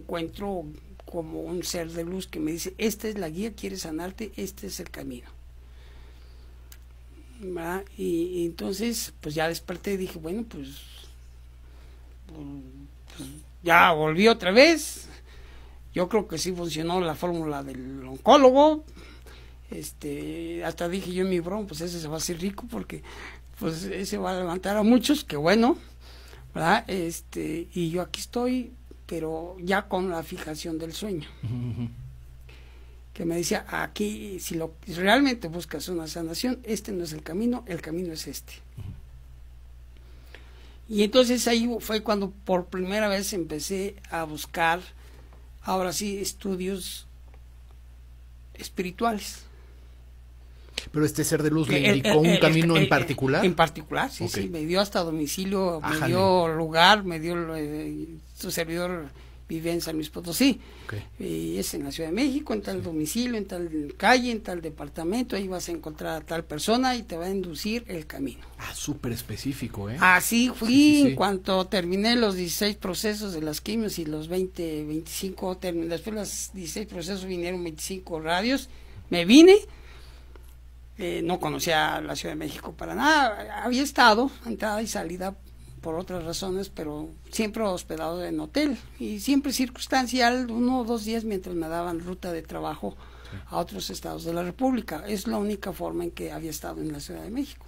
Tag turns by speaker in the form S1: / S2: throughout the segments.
S1: encuentro como un ser de luz que me dice, esta es la guía, quieres sanarte, este es el camino. Y, entonces, pues ya desperté y dije, bueno, pues, pues, ya volví otra vez. Yo creo que sí funcionó la fórmula del oncólogo. Este, hasta dije yo en mi bron, pues ese se va a hacer rico porque pues ese va a levantar a muchos, que bueno. Este, y yo aquí estoy, pero ya con la fijación del sueño que me decía, aquí, si, lo, realmente buscas una sanación, este no es el camino, el camino es este. Y entonces ahí fue cuando por primera vez empecé a buscar, ahora sí, estudios espirituales.
S2: Pero este ser de luz le indicó un camino en particular.
S1: En particular, sí, sí, me dio hasta domicilio, me dio lugar, me dio eh, su servidor vive en San Luis Potosí. Y es en la Ciudad de México, en tal domicilio, en tal calle, en tal departamento, ahí vas a encontrar a tal persona y te va a inducir el camino.
S2: Ah, súper específico, ¿eh?
S1: Así fui, en cuanto terminé los 16 procesos de las quimios y los 20, 25, después de los 16 procesos vinieron 25 radios, me vine, eh, no conocía la Ciudad de México para nada, había estado, entrada y salida por otras razones, pero siempre hospedado en hotel. Y siempre circunstancial, uno o dos días mientras me daban ruta de trabajo a otros estados de la República. Es la única forma en que había estado en la Ciudad de México,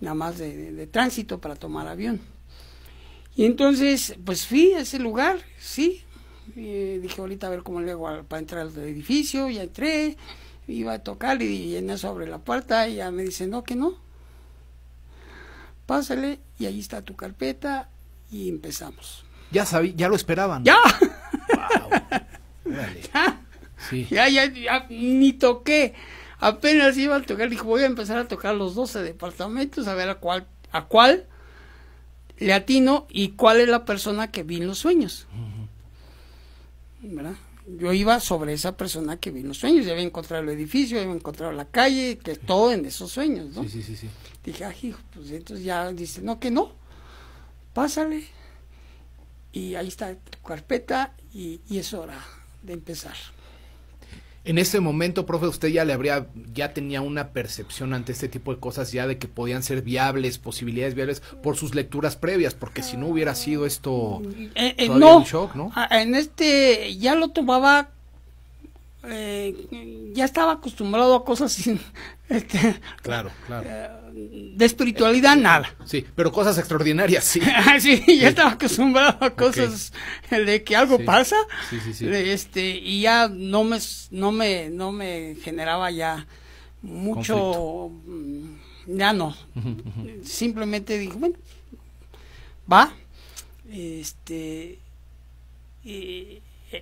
S1: nada más de, tránsito para tomar avión. Y entonces, pues fui a ese lugar, sí, dije ahorita a ver cómo le hago para entrar al edificio, ya entré, iba a tocar y en sobre la puerta y ya me dice, no, que no, pásale y ahí está tu carpeta y empezamos.
S2: Ya sabí, ya lo esperaban.
S1: Ya. Ya, ya, ya, ni toqué. Apenas iba a tocar, dijo, voy a empezar a tocar los 12 departamentos, a ver a cuál, a cuál le atino y cuál es la persona que vi en los sueños. ¿Verdad? Yo iba sobre esa persona que vi en los sueños, ya había encontrado el edificio, ya había encontrado la calle, que todo en esos sueños, ¿no?
S2: Sí, sí, sí.
S1: Dije, ah, hijo, pues entonces ya dice, no, que no, pásale. Y ahí está tu carpeta y, es hora de empezar.
S2: En ese momento, profe, usted ya le habría, ya tenía una percepción ante este tipo de cosas ya de que podían ser viables, posibilidades viables por sus lecturas previas, porque si no hubiera sido esto
S1: eh, eh, no, shock, ¿no? Ah, en este ya lo tomaba eh, ya estaba acostumbrado a cosas sin este,
S2: claro claro.
S1: eh, de espiritualidad nada.
S2: sí pero cosas extraordinarias sí.
S1: Sí ya estaba acostumbrado a cosas de que algo pasa sí, sí, este y ya no me no me no me generaba ya mucho ya no. Simplemente dije bueno va este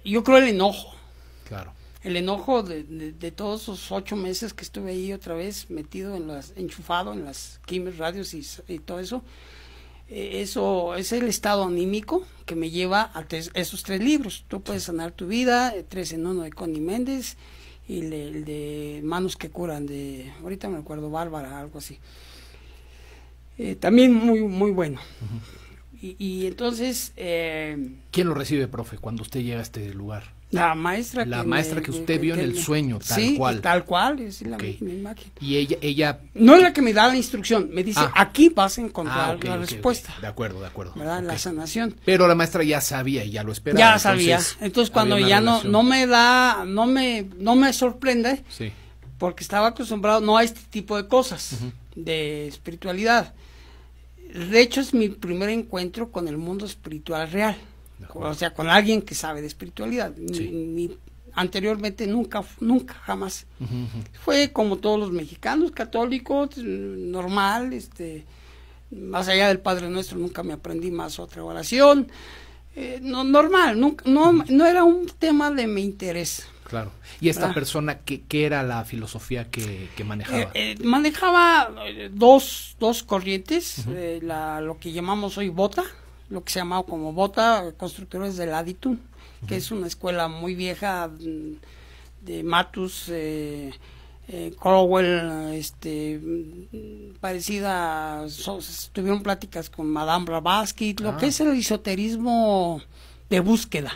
S1: yo creo el enojo
S2: claro
S1: el enojo de, de, todos esos ocho meses que estuve ahí otra vez metido en las, enchufado en las quimios, radios y, todo eso, eh, eso es el estado anímico que me lleva a esos tres libros. Tú puedes sanar tu vida, eh, tres en uno de Connie Méndez y el de Manos que curan de, ahorita me acuerdo, Bárbara, algo así. Eh, también muy, muy bueno. Y, y, entonces...
S2: ¿Quién lo recibe, profe, cuando usted llega a este lugar?
S1: La maestra
S2: la que maestra que usted vio en el sueño, tal
S1: sí,
S2: cual.
S1: tal cual, es la imagen.
S2: Y ella, ella...
S1: No es la que me da la instrucción, me dice, ah. aquí vas a encontrar ah, la respuesta.
S2: De acuerdo, de acuerdo.
S1: ¿verdad? La sanación.
S2: Pero la maestra ya sabía y ya lo esperaba.
S1: Ya sabía. Entonces cuando ya no, no me da, no me, no me sorprende, sí. porque estaba acostumbrado no a este tipo de cosas, de espiritualidad. De hecho es mi primer encuentro con el mundo espiritual real o sea, con alguien que sabe de espiritualidad. anteriormente nunca, nunca, jamás. Fue como todos los mexicanos, católicos, normal, este, más allá del Padre Nuestro nunca me aprendí más otra oración. Eh, no, normal, nunca, no, no era un tema de mi interés.
S2: Claro. ¿Y esta persona qué, qué, era la filosofía que, manejaba? Eh,
S1: eh, manejaba dos, dos corrientes, la, lo que llamamos hoy bota, lo que se llamaba como Bota, constructores del Aditum, que es una escuela muy vieja mm, de Matus, eh, eh, Crowell, este, parecida, tuvieron pláticas con Madame Blavatsky, lo que ah. es el esoterismo de búsqueda.